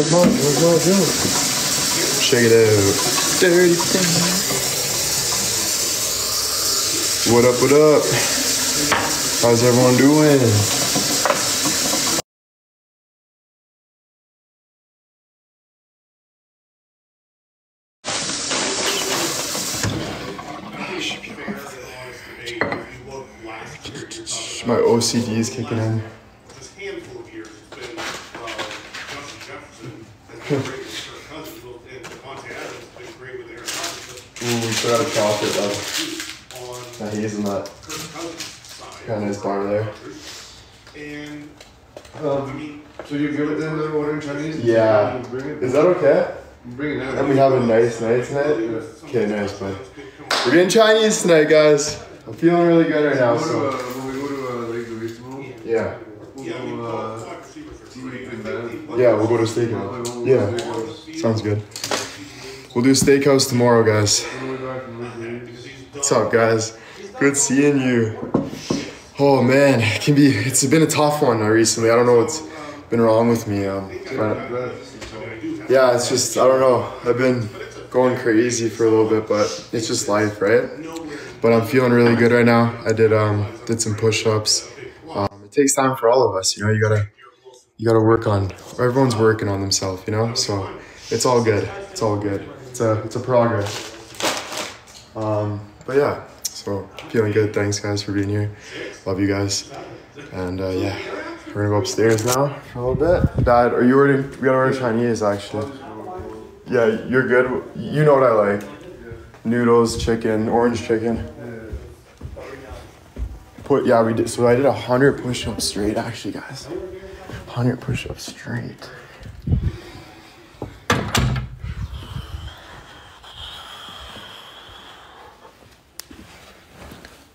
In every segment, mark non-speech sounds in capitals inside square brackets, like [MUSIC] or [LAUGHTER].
That's not, that's not a joke. Check it out. Dirty thing. What up, what up? How's everyone doing? My OCD is kicking in. this handful of years, it's been uh, Justin Jefferson has been great with Cousins, well, and Davante Adams has been great with Aaron Rodgers, Ooh, we should have chocolate though. but on That hazelnut. Kirk Cousins' side. Got a nice bar there. And, I Um, mean, so you're good with them uh, ordering Chinese? Yeah. You Bring it. Is that okay? Bring it out. And we have a nice night tonight? Okay, nice, man. We're getting Chinese tonight, guys. I'm feeling really good right now, Go to, so. uh, when we go to uh, Lake Louise tomorrow, Yeah. we'll Yeah, I mean, go, both uh, wide receivers are see great. if I we think can they- Yeah, we'll go to steakhouse. Yeah, sounds good. We'll do steakhouse tomorrow, guys. on the way back from Lake Louise. Because he's What's up, guys? Good seeing you. Oh man, it can be. It's been a tough one uh, recently. I don't know what's been wrong with me. Um, yeah, it's just I don't know. I've been going crazy for a little bit, but it's just life, right? But I'm feeling really good right now. I did um did some push-ups. Um, it takes time for all of us, you know. You gotta you gotta work on. Everyone's working on themselves, you know. So it's all good. It's all good. It's a it's a progress. Um, but yeah, so feeling good. Thanks guys for being here. Love you guys. And uh, yeah, we're gonna go upstairs now for a little bit. Dad, are you ordering? We gotta order Chinese actually. Yeah, you're good. You know what I like. Noodles, chicken, orange chicken. Put yeah, we did. So I did a hundred push-ups straight, actually, guys. Hundred push-ups straight.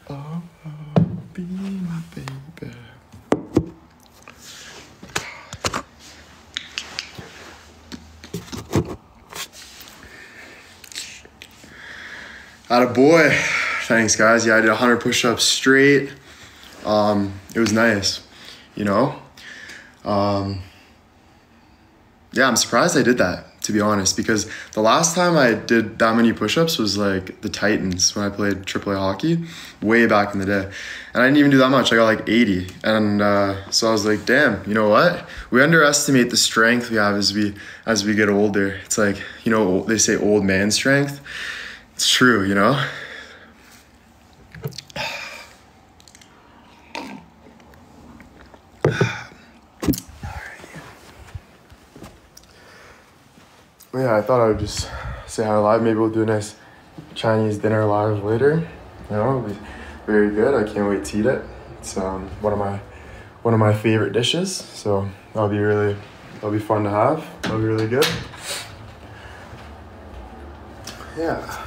Oh, baby. Boy. Thanks, guys. Yeah, I did 100 push-ups straight. Um, it was nice, you know. Um, yeah, I'm surprised I did that, to be honest, because the last time I did that many push-ups was like the Titans when I played AAA hockey, way back in the day, and I didn't even do that much. I got like 80, and uh, so I was like, damn, you know what? We underestimate the strength we have as we as we get older. It's like you know they say old man strength. It's true, you know. I thought I would just say hi live. Maybe we'll do a nice Chinese dinner live later. You know, it'll be very good. I can't wait to eat it. It's um, one of my one of my favorite dishes. So that'll be really that'll be fun to have. That'll be really good. Yeah.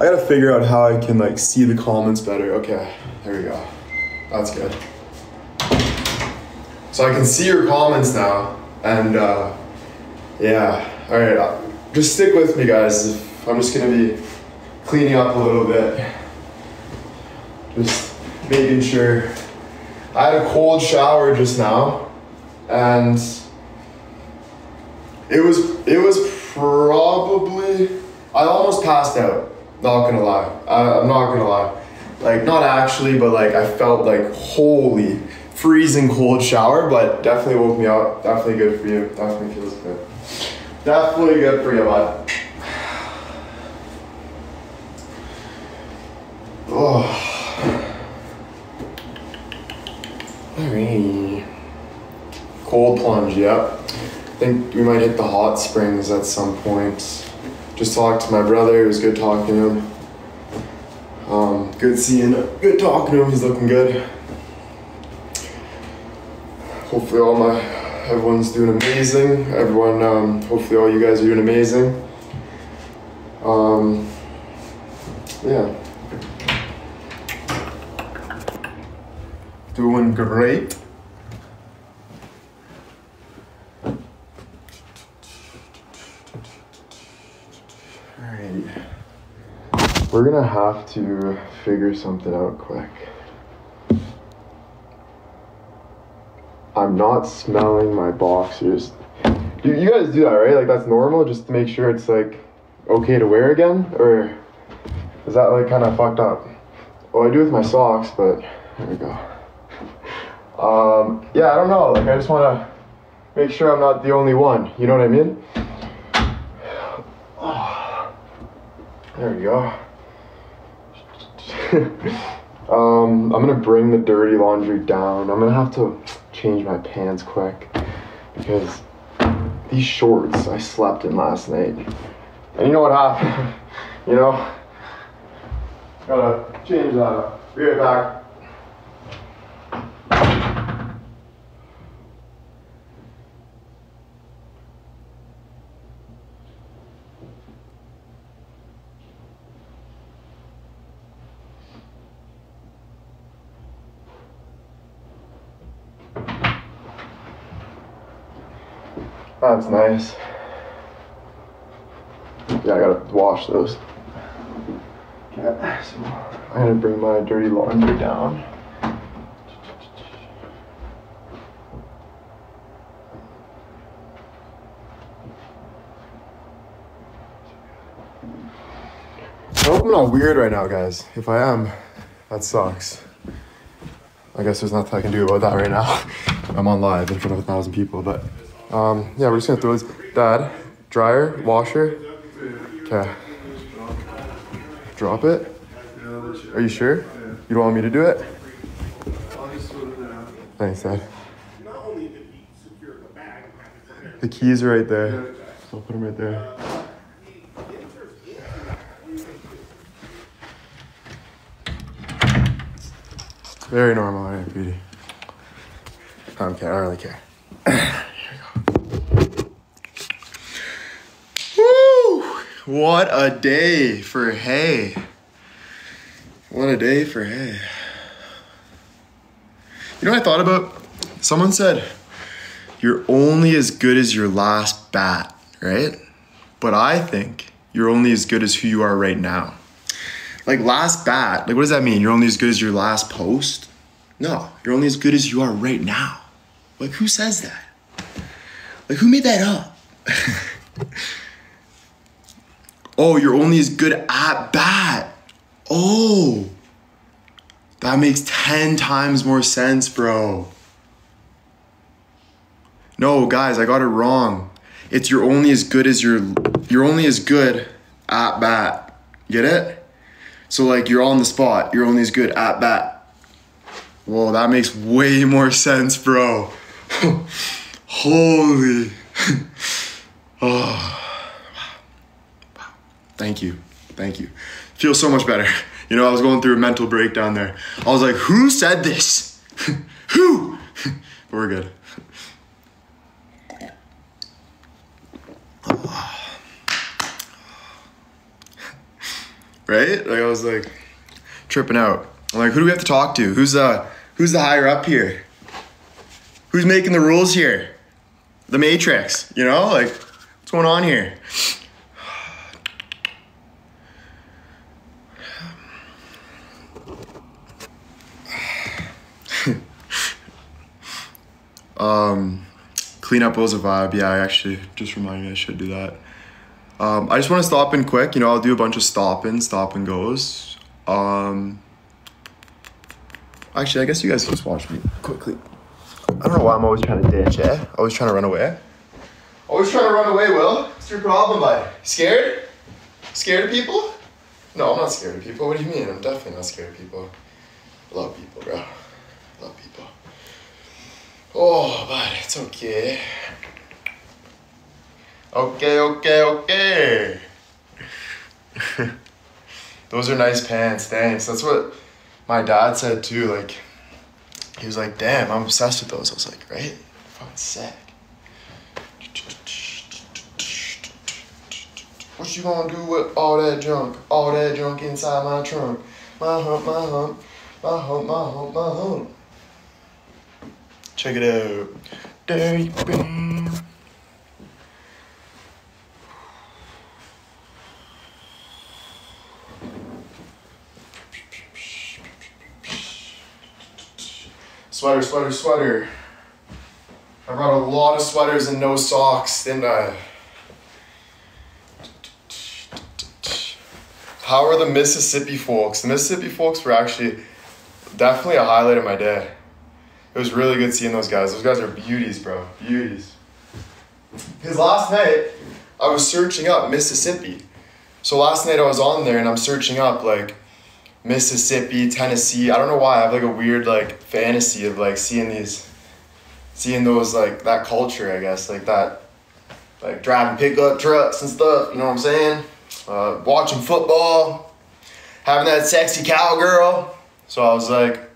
I gotta figure out how I can like see the comments better. Okay, there we go. That's good. So I can see your comments now, and uh, yeah. All right, uh, just stick with me, guys. I'm just gonna be cleaning up a little bit, just making sure. I had a cold shower just now, and it was it was probably I almost passed out. Not gonna lie, I, I'm not gonna lie. Like not actually, but like I felt like holy freezing cold shower, but definitely woke me up. Definitely good for you. Definitely feels good. Definitely good for you, bud. [SIGHS] Oh. Alright. Cold plunge, yep. I think we might hit the hot springs at some point. Just talked to my brother. It was good talking to him. Um, good seeing, good talking to him. He's looking good. Hopefully, all my everyone's doing amazing. Everyone, um, hopefully, all you guys are doing amazing. Um, yeah. Doing great. We're gonna have to figure something out quick. I'm not smelling my boxers. You, you guys do that, right? Like that's normal, just to make sure it's like okay to wear again, or is that like kind of fucked up? Well, I do with my socks, but there we go. Um, yeah, I don't know. Like I just want to make sure I'm not the only one. You know what I mean? [SIGHS] There we go. [LAUGHS] um, I'm gonna bring the dirty laundry down. I'm gonna have to change my pants quick because these shorts I slept in last night. And you know what happened? [LAUGHS] you know? Gotta change that up. Be right back. Nice. Yeah, I gotta wash those. So I'm gonna bring my dirty laundry down. I hope I'm not weird right now, guys. If I am, that sucks. I guess there's nothing I can do about that right now. [LAUGHS] I'm on live in front of a thousand people, but um, yeah, we're just gonna throw this. Dad, dryer, washer. Okay. Drop it. Are you sure? You don't want me to do it? Thanks, Dad. The keys are right there. I'll put them right there. Very normal. I don't care, I don't really care. [CLEARS THROAT] Here we go. Woo! What a day for hay. What a day for hay. You know what I thought about? Someone said, you're only as good as your last bat, right? But I think you're only as good as who you are right now. Like last bat, like what does that mean? You're only as good as your last post? No, you're only as good as you are right now. Like who says that? Like who made that up? [LAUGHS] oh, you're only as good at bat. Oh. That makes 10 times more sense, bro. No, guys, I got it wrong. It's you're only as good as your you're only as good at bat. Get it? So like you're on the spot, you're only as good at bat. Whoa, that makes way more sense, bro. [LAUGHS] Holy. oh. [LAUGHS] Thank you. Thank you. Feel so much better. You know, I was going through a mental breakdown there. I was like, who said this? [LAUGHS] who? we're good. right? Like I was like tripping out. I'm like, who do we have to talk to? Who's uh who's the higher up here? Who's making the rules here? The Matrix, you know? Like, what's going on here? Um clean up was a vibe. Yeah, I actually just reminded me I should do that. Um, I just want to stop in quick. You know, I'll do a bunch of stop in, stop and goes. Um, actually, I guess you guys can just watch me quickly. I don't know why I'm always trying to ditch, eh? Always trying to run away. Always trying to run away, Will. What's your problem, bud? Scared? Scared of people? No, I'm not scared of people. What do you mean? I'm definitely not scared of people. Love people, bro. Love people. Oh, but it's okay. Okay, okay, okay. [LAUGHS] Those are nice pants, thanks. That's what my dad said too. Like, he was like, damn, I'm obsessed with those. I was like, right? Fucking sick. What you gonna do with all that junk? All that junk inside my trunk? My hump, my hump, my hump, my hump, my hump. Check it out. Day Sweater, sweater, sweater. I brought a lot of sweaters and no socks, didn't I? Uh, How are the Mississippi folks? The Mississippi folks were actually definitely a highlight of my day. It was really good seeing those guys. Those guys are beauties, bro. Beauties. Because last night I was searching up Mississippi. So last night I was on there and I'm searching up like Mississippi, Tennessee. I don't know why I have like a weird like fantasy of like seeing these, seeing those like that culture. I guess like that, like driving pickup trucks and stuff. You know what I'm saying? Uh, watching football, having that sexy cowgirl. So I was like,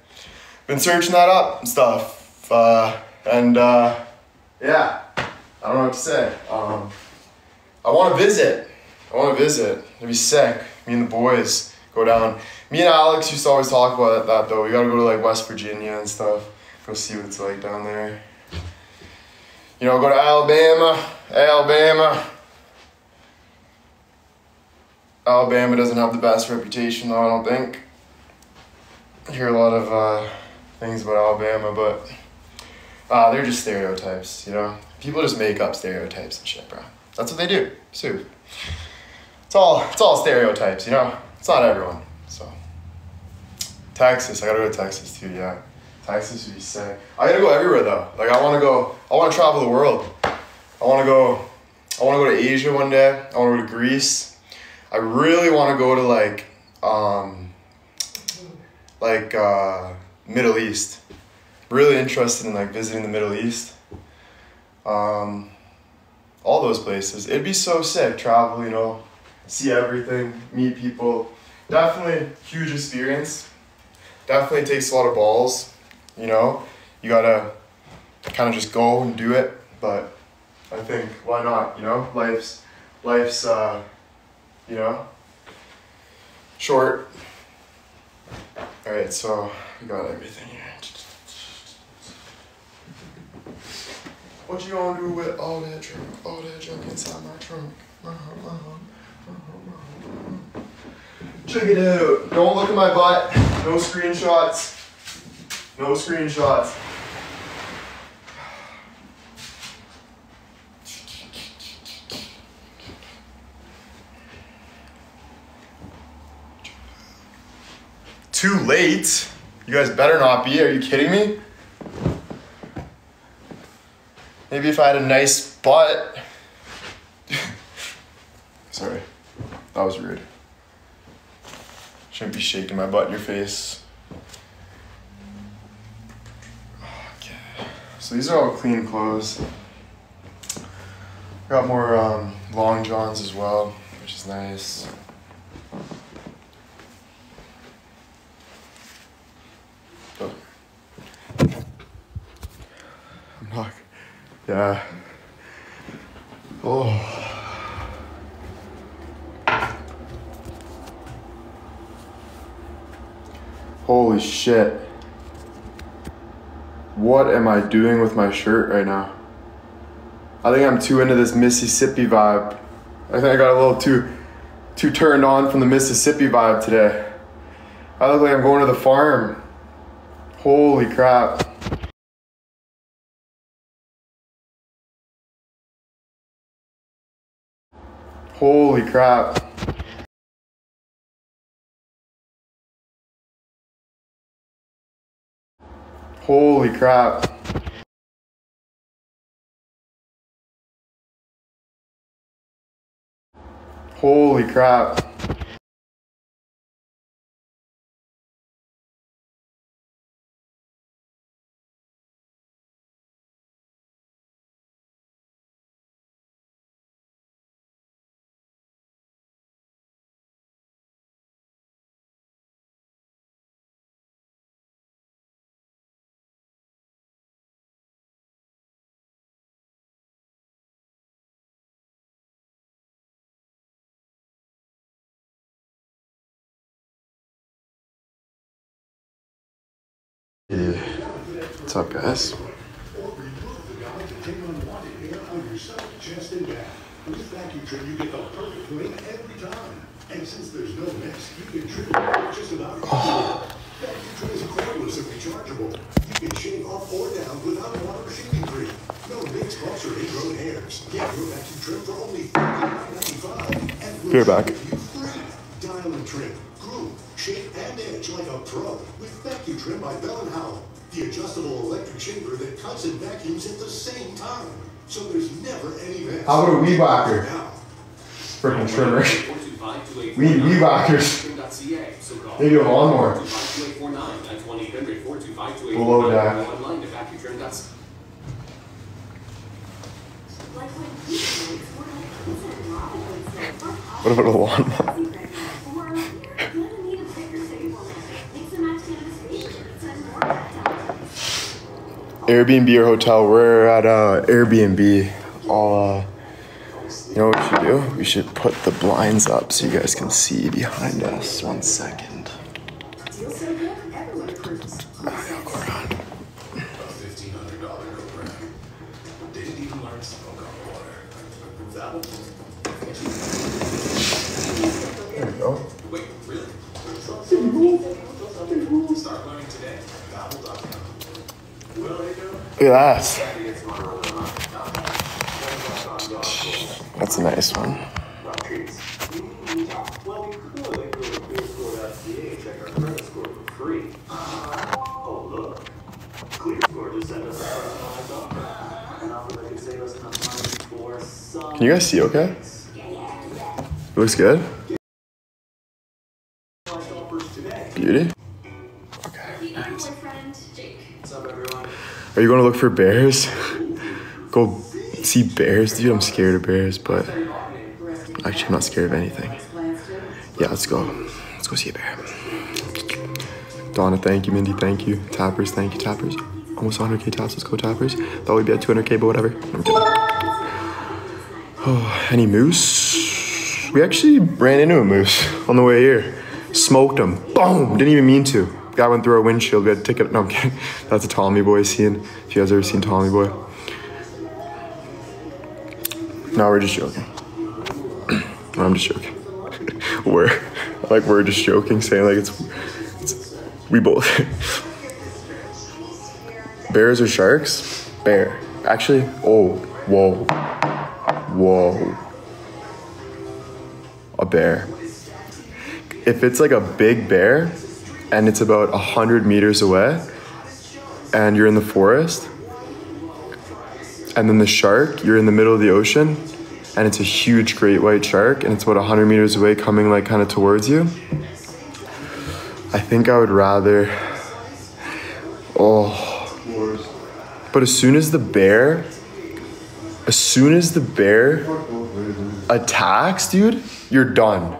been searching that up and stuff. Uh, and uh, yeah, I don't know what to say. Um, I want to visit. I want to visit. It'd be sick. Me and the boys go down. Me and Alex used to always talk about that though. We gotta go to like West Virginia and stuff. Go see what it's like down there. You know, go to Alabama. Alabama. Alabama doesn't have the best reputation though, I don't think. I hear a lot of uh, things about Alabama, but uh, they're just stereotypes, you know? People just make up stereotypes and shit, bro. That's what they do. Sue. It's all it's all stereotypes, you know? It's not everyone. So Texas, I gotta go to Texas too, yeah. Texas would be sick. I gotta go everywhere though. Like I wanna go I wanna travel the world. I wanna go I wanna go to Asia one day. I wanna go to Greece. I really wanna go to like um like uh Middle East. Really interested in like visiting the Middle East. Um all those places. It'd be so sick, travel, you know, see everything, meet people. Definitely huge experience. Definitely takes a lot of balls, you know. You gotta kind of just go and do it, but I think why not, you know? Life's life's uh, you know, short. All right, so got everything here. What you gonna do with all that junk, all that junk inside my trunk? Uh-huh, uh-huh, uh-huh, uh-huh. Check it out. Don't look at my butt. No screenshots. No screenshots. Too late? You guys better not be. Are you kidding me? Maybe if I had a nice butt. [LAUGHS] Sorry, that was rude. Shouldn't be shaking my butt in your face. Okay, so these are all clean clothes. Got more um, long johns as well, which is nice. But I'm not. Yeah. Oh. Holy shit. What am I doing with my shirt right now? I think I'm too into this Mississippi vibe. I think I got a little too too turned on from the Mississippi vibe today. I look like I'm going to the farm. Holy crap. Holy crap. Holy crap. Holy crap. What's up, guys? Chest and back. With vacuum trim, you get the perfect clean every time. And since there's no mess, you can trim it just about anything. Vacuum trim is cordless and rechargeable. You can shave off or down without water or shaving cream. No mixed bumps or ingrown hairs. Get your vacuum trim for only $49.95. And we'll You're back. ship it to you free. Dial and trim, groom, shape, and edge like a pro with vacuum trim by Bell and Howell. The adjustable electric shaver that cuts and vacuums at the same time. So there's never any mess. How about a weed whacker? Now, Freaking trimmer. We need weed whackers. Maybe a lawnmower. Below deck. What about a lawnmower? Airbnb or hotel. We're at uh, Airbnb. I'll, uh, you know what we should do? We should put the blinds up so you guys can see behind us. One second. Us enough money for some. Can you guys see okay? It looks good. Are you going to look for bears? Go see bears, dude. I'm scared of bears, but actually, I'm not scared of anything. Yeah, let's go. Let's go see a bear. Donna, thank you. Mindy, thank you. Tappers, thank you. Tappers. Almost 100k taps. Let's go, Tappers. Thought we'd be at 200k, but whatever. I'm kidding. Oh, any moose? We actually ran into a moose on the way here. Smoked him. Boom! Didn't even mean to. Guy went through our windshield. We had to take it. No, I'm kidding. [LAUGHS] That's a Tommy Boy scene. If you guys ever seen Tommy Boy. No, we're just joking. no, [CLEARS THROAT] I'm just joking. [LAUGHS] we're like we're just joking, saying like it's, it's we both. [LAUGHS] Bears or sharks? Bear. Actually, oh, whoa, whoa. A bear. If it's like a big bear, and it's about a hundred meters away, and you're in the forest, and then the shark, you're in the middle of the ocean, and it's a huge great white shark, and it's about 100 meters away coming like kind of towards you. I think I would rather. Oh. But as soon as the bear. As soon as the bear attacks, dude, you're done.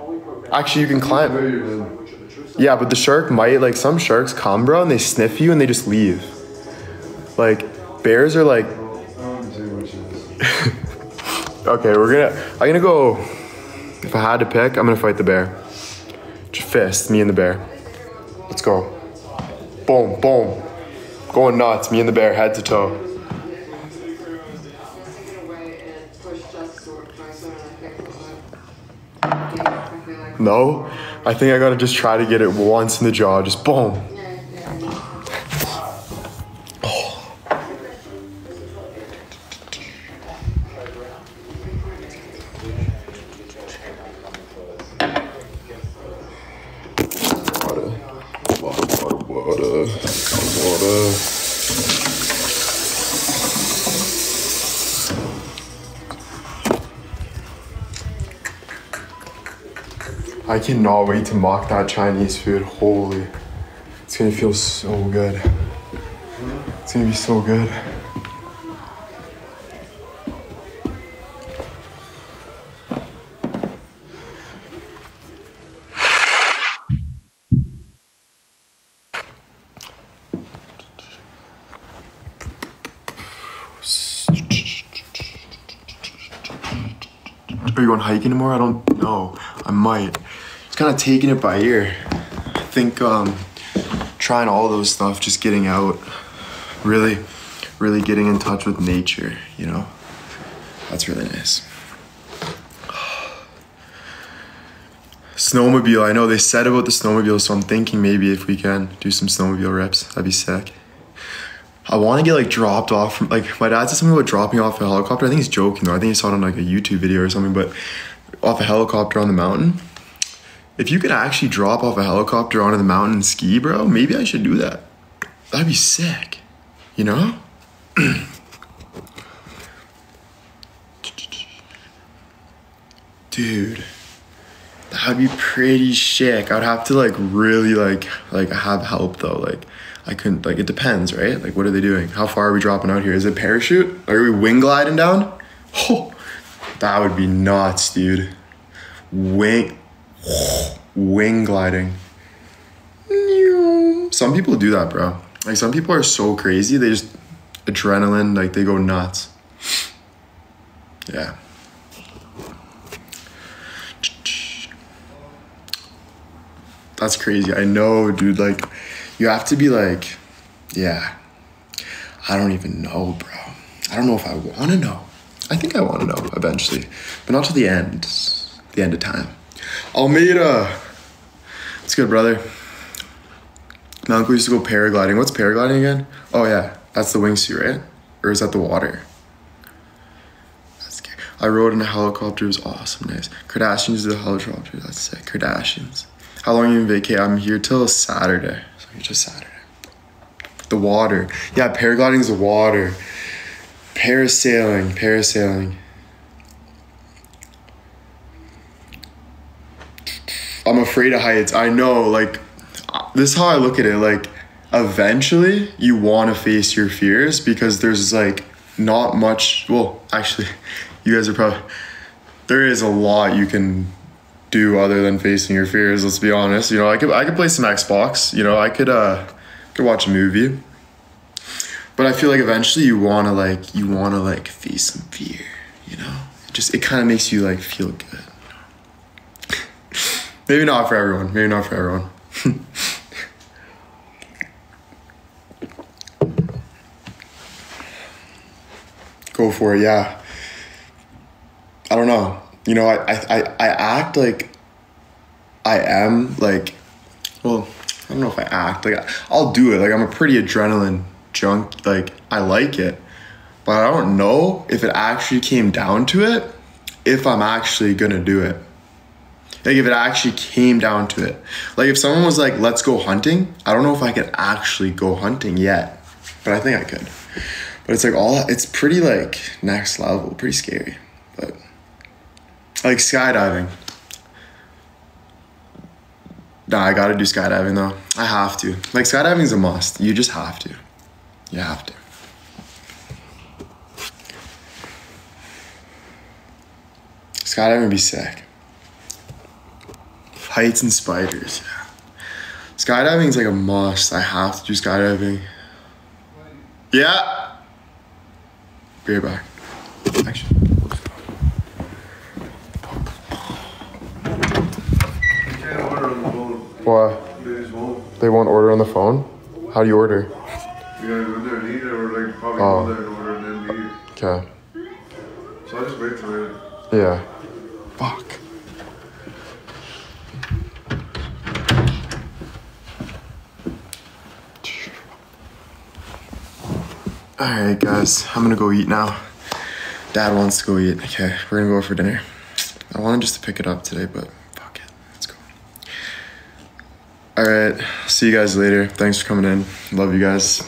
Actually, you can climb. Yeah, but the shark might, like, some sharks come, bro, and they sniff you and they just leave. Like, bears are like [LAUGHS] Okay, we're gonna. I'm gonna go. If I had to pick, I'm gonna fight the bear. Fist, me and the bear. Let's go. Boom, boom. Going nuts, me and the bear, head to toe. No, I think I gotta just try to get it once in the jaw, just boom. Cannot wait to mock that Chinese food. Holy, it's gonna feel so good. It's gonna be so good. Are you going hiking tomorrow? I don't know. I might. Kind of taking it by ear. I think um, trying all those stuff, just getting out, really, really getting in touch with nature. You know, that's really nice. Snowmobile. I know they said about the snowmobile, so I'm thinking maybe if we can do some snowmobile reps, that'd be sick. I want to get like dropped off from like my dad said something about dropping off a helicopter. I think he's joking though. I think he saw it on like a YouTube video or something, but off a helicopter on the mountain. If you could actually drop off a helicopter onto the mountain and ski, bro, maybe I should do that. That'd be sick. You know? [CLEARS THROAT] Dude. That'd be pretty sick. I'd have to like really like like have help though. Like I couldn't like it depends, right? Like what are they doing? How far are we dropping out here? Is it parachute? Are we wing gliding down? Oh, [LAUGHS] that would be nuts, dude. Wing wing gliding. Some people do that, bro. Like some people are so crazy, they just adrenaline, like they go nuts. Yeah. That's crazy. I know, dude. Like, you have to be like, yeah. I don't even know, bro. I don't know if I want to know. I think I want to know eventually, but not to the end. The end of time. Almeida. It's good, brother. My uncle used to go paragliding. What's paragliding again? Oh yeah, that's the wingsuit, right? Or is that the water? I rode in a helicopter. It was awesome. Nice. Kardashians do the helicopter. That's sick. Kardashians. How long you in vacay? I'm here till Saturday. So you're just Saturday. The water. Yeah, paragliding is the water. Parasailing. Parasailing. I'm afraid of heights. I know, like, this is how I look at it. Like, eventually, you want to face your fears because there's like not much. Well, actually, [LAUGHS] you guys are probably there is a lot you can do other than facing your fears. Let's be honest. You know, I could I could play some Xbox. You know, I could uh could watch a movie. But I feel like eventually you wanna like you wanna like face some fear. You know, it just it kind of makes you like feel good. Maybe not for everyone. Maybe not for everyone. [LAUGHS] Go for it, yeah. I don't know. You know, I, I, I act like I am like, well, I don't know if I act like I'll do it. Like I'm a pretty adrenaline junk. Like I like it, but I don't know if it actually came down to it. If I'm actually gonna do it. Like if it actually came down to it. Like if someone was like, let's go hunting, I don't know if I could actually go hunting yet. But I think I could. But it's like all it's pretty like next level, pretty scary. But like skydiving. Nah, I gotta do skydiving though. I have to. Like skydiving is a must. You just have to. You have to. Skydiving would be sick. Heights and spiders. Yeah. Skydiving is like a must. I have to do skydiving. Yeah. Be right back. Actually. You can't order on the phone. Why? They just won't. They won't order on the phone? How do you order? You gotta go there and eat it, or like probably Oh. go there and order and then leave. Okay. So I just wait for it. Yeah. Fuck. Alright, guys, I'm gonna go eat now. Dad wants to go eat. Okay, we're gonna go for dinner. I wanted just to pick it up today, but fuck it. Let's go. Alright, see you guys later. Thanks for coming in. Love you guys.